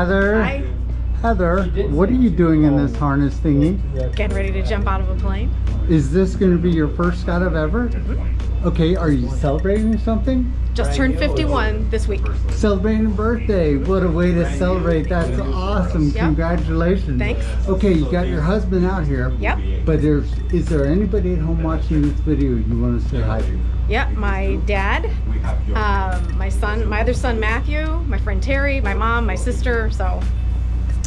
Heather. Hi. Heather, what are you doing in this harness thingy? Getting ready to jump out of a plane. Is this going to be your first skydive ever? Mm -hmm. Okay, are you celebrating something? Just turned 51 this week. Celebrating a birthday. What a way to celebrate. That's awesome. Yep. Congratulations. Thanks. Okay, you got your husband out here. Yep. But there's is there anybody at home watching this video you want to say hi to? Yep, my dad, um, my son, my other son Matthew, my friend Terry, my mom, my sister. So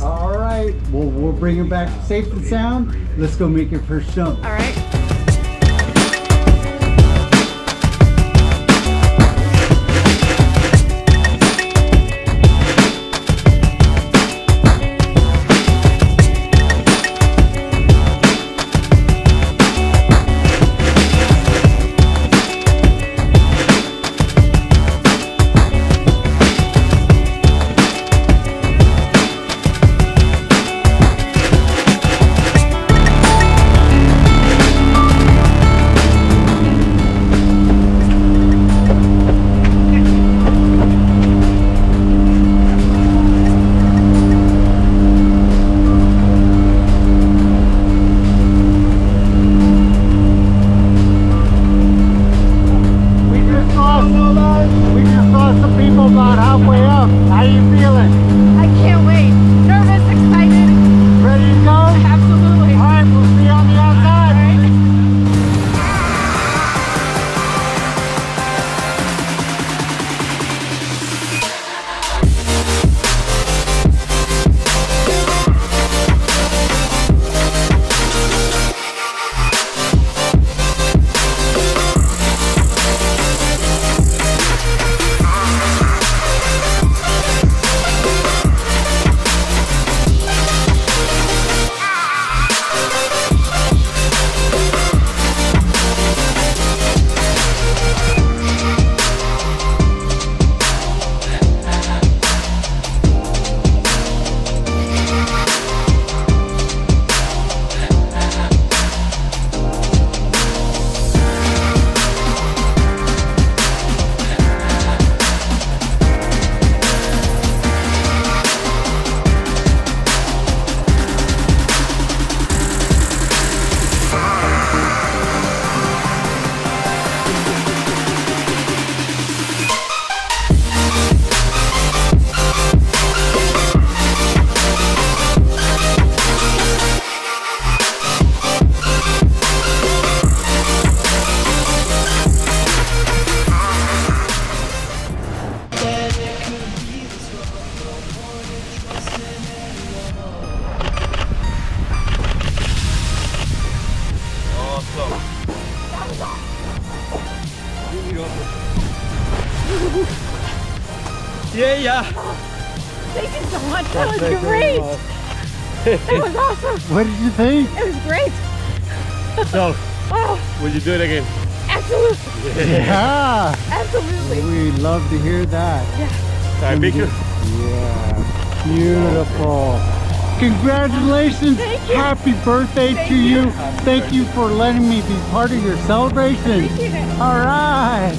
All right. Well, we'll bring it back safe and sound. Let's go make your first jump. all right. Yeah, yeah. Thank you so much. That was great. That was awesome. What did you think? It was great. So, Oh, will you do it again? absolutely. Yeah. Absolutely. We love to hear that. Yeah. I make you. Yeah. Beautiful. Congratulations. Happy birthday Thank to you. you. Thank you for letting me be part of your celebration. Appreciate it. All right.